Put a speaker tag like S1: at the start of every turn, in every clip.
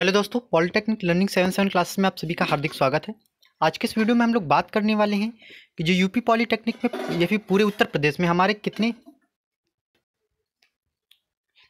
S1: Hello दोस्तों, polytechnic learning seven seven classes में आप सभी का हार्दिक स्वागत है। आज के इस वीडियो में हम लोग बात करने वाले हैं कि जो यूपी पॉलिटेक्निक में या फिर पूरे उत्तर प्रदेश में हमारे कितने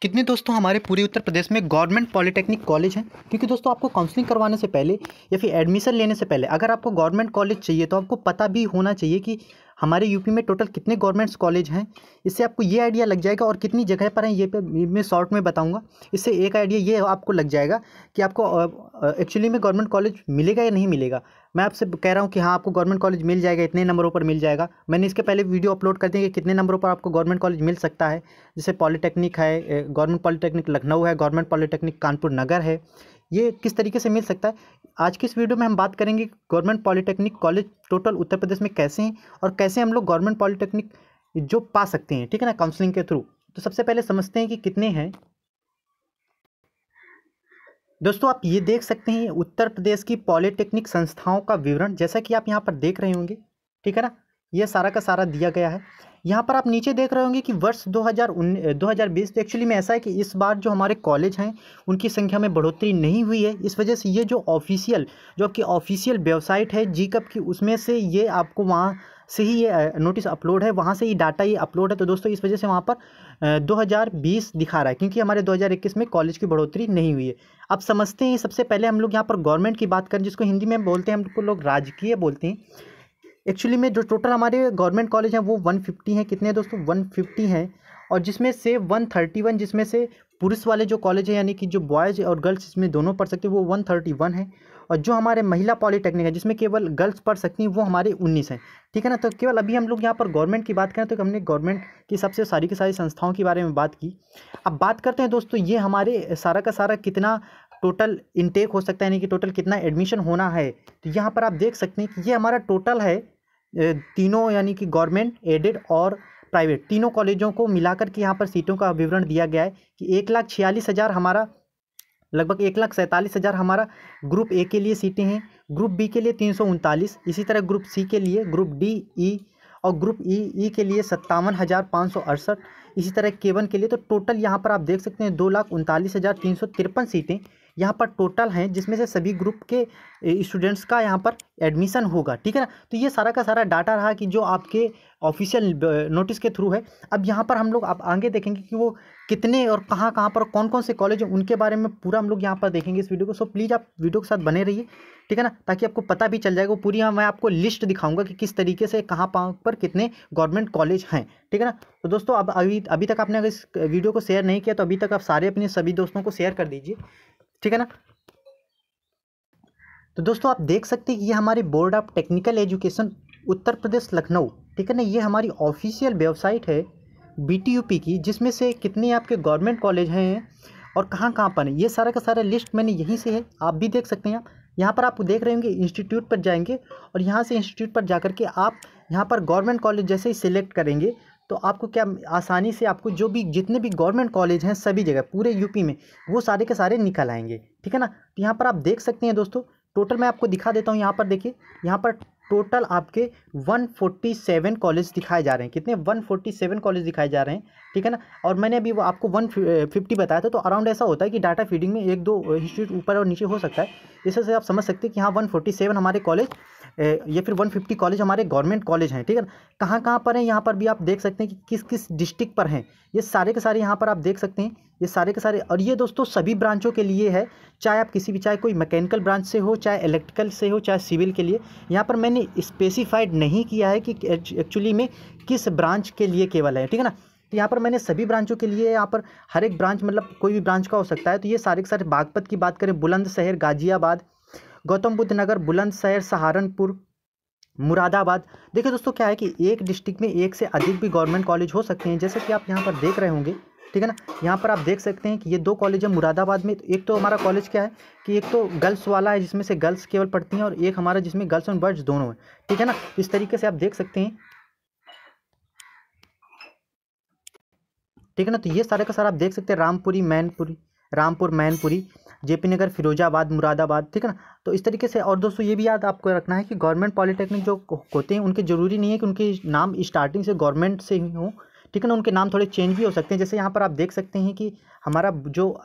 S1: कितने दोस्तों, हमारे पूरे उत्तर प्रदेश में गवर्नमेंट पॉलिटेक्निक कॉलेज हैं? क्योंकि दोस्तों, आपको काउंसलिंग करवाने से पहले या फिर एडमिशन लेने से पहले, अगर आपको गवर्नमेंट कॉलेज चाहिए तो आपको पता भी होना चाहिए कि हमारे यूपी में टोटल कितने गवर्नमेंट्स कॉलेज हैं? इससे आपको ये आइडिया लग जाएगा और कितनी जगह पर हैं ये पे मैं शॉर्ट में बताऊँगा। इससे एक आइडिया ये आपको लग जाएगा कि आपको एक्चुअली में गवर्नमेंट कॉलेज मिलेगा या नहीं मिलेगा। मैं आपसे कह रहा हूँ कि हाँ आपको गवर्नमेंट कॉलेज मिल जाएगा, इतने नंबरों पर मिल जाएगा। मैंने इसके पहले वीडियो अपलोड कर देंगे कितने नंबरों पर आपको गवर्नमेंट कॉलेज मिल सकता है। जैसे पॉलीटेक्निक है गवर्नमेंट पॉलीटेक्निक लखनऊ है गवर्नमेंट पॉलीटेक्निक कानपुर नगर है। ये किस तरीके से मिल सकता है? आज की इस वीडियो में हम बात करेंगे government polytechnic college total Uttar Pradesh में कैसे हैं और कैसे हम लोग गवर्नमेंट पॉलिटेक्निक जो पा सकते हैं, ठीक है ना काउंसलिंग के थ्रू तो सबसे पहले समझते हैं कि कितने हैं। दोस्तों, आप ये देख सकते हैं उत्तर प्रदेश की पॉलिटेक्निक संस्थाओं का विवरण, जैसा कि आप यहाँ पर देख रहे होंगे, ठीक है ना? ये सारा का सारा दिया गया है। यहाँ पर आप नीचे देख रहे होंगे कि वर्ष 2000 2020 तो एक्चुअली में ऐसा है कि इस बार जो हमारे कॉलेज हैं, उनकी संख्या में बढ़ोतरी नहीं हुई है। इस वजह से ये जो ऑफिशियल जो आपकी ऑफिशियल वेबसाइट है जी कप की, उसमें से ये आपको वहाँ से ही ये नोटिस अपलोड है। वहाँ से ही डाटा ये अपलोड है। तो दोस्तों, इस वजह से वहाँ पर 2020 दिखा रहा है, क्योंकि हमारे 2021 में कॉलेज की बढ़ोतरी नहीं हुई है। अब समझते हैं, सबसे पहले हम लोग यहाँ पर गवर्नमेंट की बात करें, जिसको हिंदी में बोलते हैं हमको लोग राजकीय बोलते हैं। एक्चुअली में जो टोटल हमारे गवर्नमेंट कॉलेज हैं, वो वन फिफ्टी हैं। कितने दोस्तों? वन फिफ्टी हैं। और जिसमें से वन थर्टी वन जिसमें से पुरुष वाले जो कॉलेज हैं, यानी कि जो बॉयज़ और गर्ल्स इसमें दोनों पढ़ सकते हैं, वो वन थर्टी वन है। और जो हमारे महिला पॉलीटेक्निक है, जिसमें केवल गर्ल्स पढ़ सकती हैं, वो हमारे उन्नीस हैं। ठीक है ना? तो केवल अभी हम लोग यहाँ पर गवर्नमेंट की बात करें तो हमने गवर्नमेंट की सबसे सारी की सारी संस्थाओं के बारे में बात की। अब बात करते हैं दोस्तों, ये हमारे सारा का सारा कितना टोटल इनटेक हो सकता है, यानी कि टोटल कितना एडमिशन होना है तो यहाँ पर आप देख सकते हैं कि ये हमारा टोटल है तीनों, यानी कि गवर्नमेंट एडेड और प्राइवेट तीनों कॉलेजों को मिलाकर के यहाँ पर सीटों का विवरण दिया गया है कि एक लाख छियालीस हज़ार हमारा, लगभग एक लाख सैंतालीस हज़ार हमारा ग्रुप ए के लिए सीटें हैं ग्रुप बी के लिए तीन सौ उनतालीस, इसी तरह ग्रुप सी के लिए ग्रुप डी ई और ग्रुप ई ई के लिए सत्तावन हज़ार पाँच सौ अड़सठ, इसी तरह के वन के लिए तो टोटल यहाँ पर आप देख सकते हैं दो लाख उनतालीस हज़ार तीन सौ तिरपन सीटें यहाँ पर टोटल हैं, जिसमें से सभी ग्रुप के स्टूडेंट्स का यहाँ पर एडमिशन होगा, ठीक है ना? तो ये सारा का सारा डाटा रहा कि जो आपके ऑफिशियल नोटिस के थ्रू है। अब यहाँ पर हम लोग आप आगे देखेंगे कि वो कितने और कहाँ कहाँ पर कौन कौन से कॉलेज हैं, उनके बारे में पूरा हम लोग यहाँ पर देखेंगे इस वीडियो को। सो प्लीज़ आप वीडियो के साथ बने रहिए, ठीक है ना? ताकि आपको पता भी चल जाएगा, वो पूरी मैं आपको लिस्ट दिखाऊँगा कि किस तरीके से, कहाँ पर कितने गवर्नमेंट कॉलेज हैं, ठीक है ना? तो दोस्तों, अब अभी अभी तक आपने अगर इस वीडियो को शेयर नहीं किया तो अभी तक आप सारे अपने सभी दोस्तों को शेयर कर दीजिए। ठीक है ना? तो दोस्तों, आप देख सकते हैं कि ये हमारी board of technical education Uttar Pradesh, Lucknow, ठीक है ना? ये हमारी ऑफिशियल वेबसाइट है बीटीयूपी की, जिसमें से कितने आपके गवर्नमेंट कॉलेज हैं और कहाँ कहाँ पर हैं। ये सारा का सारा लिस्ट मैंने यहीं से है, आप भी देख सकते हैं यहाँ पर आप देख रहे होंगे इंस्टीट्यूट पर जाएँगे और यहाँ से इंस्टीट्यूट पर जाकर के आप यहाँ पर गवर्नमेंट कॉलेज जैसे ही सिलेक्ट करेंगे तो आपको क्या आसानी से आपको जो भी, जितने भी गवर्नमेंट कॉलेज हैं सभी जगह, पूरे यूपी में, वो सारे के सारे निकल आएँगे। ठीक है ना? तो यहाँ पर आप देख सकते हैं दोस्तों, टोटल मैं आपको दिखा देता हूँ यहाँ पर देखिए, यहाँ पर टोटल आपके 147 कॉलेज दिखाए जा रहे हैं। कितने? 147 कॉलेज दिखाए जा रहे हैं। ठीक है ना? और मैंने अभी वो आपको 150 बताया था तो अराउंड ऐसा होता है कि डाटा फीडिंग में एक दो इंस्टीट्यूट ऊपर और नीचे हो सकता है। इससे आप समझ सकते हैं कि हाँ 147 हमारे कॉलेज या फिर 150 कॉलेज हमारे गवर्नमेंट कॉलेज हैं, ठीक है कहाँ कहाँ पर हैं? यहाँ पर भी आप देख सकते हैं कि किस किस डिस्ट्रिक्ट पर हैं। ये सारे के सारे यहाँ पर आप देख सकते हैं, ये सारे के सारे। और ये दोस्तों सभी ब्रांचों के लिए है, चाहे आप किसी भी, चाहे कोई मैकेनिकल ब्रांच से हो, चाहे इलेक्ट्रिकल से हो, चाहे सिविल के लिए। यहाँ पर मैंने स्पेसिफाइड नहीं किया है कि एक्चुअली में किस ब्रांच के लिए केवल है, ठीक है ना? तो यहाँ पर मैंने सभी ब्रांचों के लिए यहाँ पर हर एक ब्रांच मतलब कोई भी ब्रांच का हो सकता है। तो ये सारे के सारे बागपत की बात करें, बुलंदशहर, गाजियाबाद गौतम बुद्ध नगर, बुलंदशहर, सहारनपुर, मुरादाबाद। देखिए दोस्तों, क्या है कि एक डिस्ट्रिक्ट में एक से अधिक भी गवर्नमेंट कॉलेज हो सकते हैं। जैसे कि आप यहाँ पर देख रहे होंगे, ठीक है ना? यहाँ पर आप देख सकते हैं कि ये दो कॉलेज है मुरादाबाद में। एक तो हमारा कॉलेज क्या है कि एक तो गर्ल्स वाला है, जिसमें से गर्ल्स केवल पढ़ती हैं, और एक हमारा जिसमें गर्ल्स और बर्ड्स दोनों हैं, ठीक है ना? इस तरीके से आप देख सकते हैं। ठीक है ना? तो ये सारे का सारा आप देख सकते हैं, रामपुरी, मैनपुरी रामपुर, मैनपुरी जेपी नगर फिरोजाबाद, मुरादाबाद, ठीक है ना? तो इस तरीके से और दोस्तों ये भी याद आपको रखना है कि गवर्नमेंट पॉलिटेक्निक जो होते हैं, उनके ज़रूरी नहीं है कि उनके नाम स्टार्टिंग से गवर्नमेंट से ही हों, ठीक है ना? उनके नाम थोड़े चेंज भी हो सकते हैं। जैसे यहाँ पर आप देख सकते हैं कि हमारा जो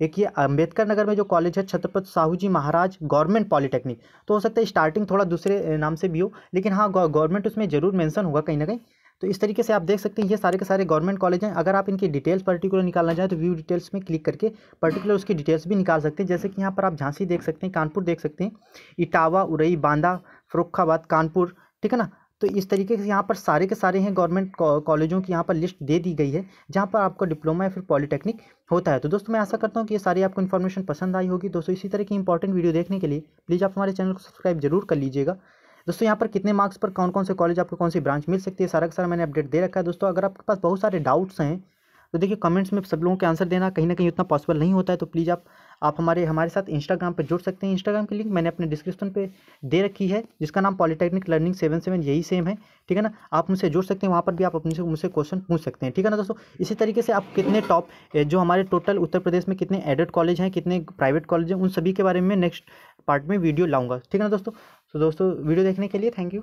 S1: एक ये अंबेडकर नगर में जो कॉलेज है, छत्रपति साहू जी महाराज गवर्नमेंट पॉलिटेक्निक तो हो सकता है स्टार्टिंग थोड़ा दूसरे नाम से भी हो, लेकिन हाँ गवर्नमेंट उसमें ज़रूर मेंशन होगा कहीं ना कहीं। तो इस तरीके से आप देख सकते हैं, ये सारे के सारे गवर्नमेंट कॉलेज हैं। अगर आप इनकी डिटेल्स पर्टिकुलर निकालना चाहें तो व्यू डिटेल्स में क्लिक करके पर्टिकुलर उसकी डिटेल्स भी निकाल सकते हैं। जैसे कि यहाँ पर आप झांसी देख सकते हैं, कानपुर देख सकते हैं, इटावा, उरई, बांदा फरुखाबाद कानपुर, ठीक है ना? तो इस तरीके से यहाँ पर सारे के सारे हैं गवर्नमेंट कॉलेजों की यहाँ पर लिस्ट दे दी गई है, जहाँ पर आपका डिप्लोमा या फिर पॉलिटेक्निक होता है। तो दोस्तों, मैं आशा करता हूँ कि ये सारी आपको इन्फॉर्मेशन पसंद आई होगी। दोस्तों, इसी तरह की इंपॉर्टेंट वीडियो देखने के लिए प्लीज़ आप हमारे चैनल को सब्सक्राइब ज़रूर कर लीजिएगा। दोस्तों, यहाँ पर कितने मार्क्स पर कौन कौन से कॉलेज आपको कौन सी ब्रांच मिल सकती है, सारा का सारा मैंने अपडेट दे रखा है। दोस्तों, अगर आपके पास बहुत सारे डाउट्स हैं तो देखिए कमेंट्स में सब लोगों के आंसर देना कहीं ना कहीं उतना पॉसिबल नहीं होता है तो प्लीज़ आप आप हमारे हमारे साथ इंस्टाग्राम पर जुड़ सकते हैं। इंस्टाग्राम की लिंक मैंने अपने डिस्क्रिप्शन पे दे रखी है, जिसका नाम पॉलिटेक्निक लर्निंग सेवन सेवन यही सेम है, ठीक है ना? आप मुझसे जुड़ सकते हैं, वहाँ पर भी आप अपने से, मुझसे क्वेश्चन पूछ सकते हैं, ठीक है ना दोस्तों? इसी तरीके से आप कितने टॉप जो हमारे टोटल उत्तर प्रदेश में कितने एडेड कॉलेज हैं, कितने प्राइवेट कॉलेज हैं, उन सभी के बारे में नेक्स्ट पार्ट में वीडियो लाऊँगा, ठीक है ना दोस्तों? तो दोस्तों वीडियो देखने के लिए थैंक यू